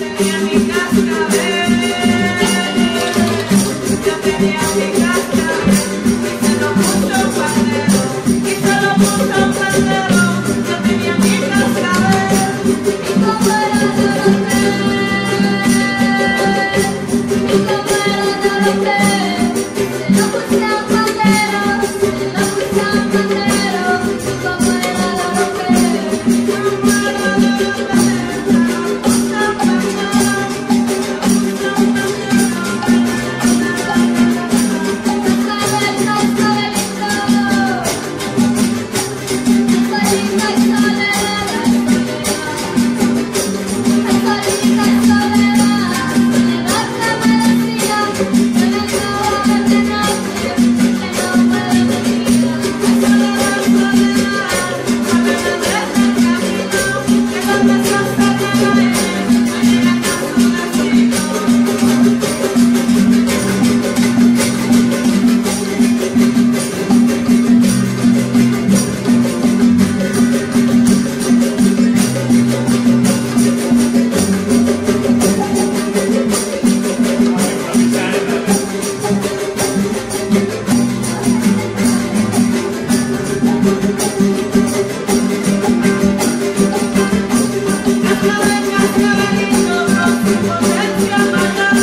Yeah. Música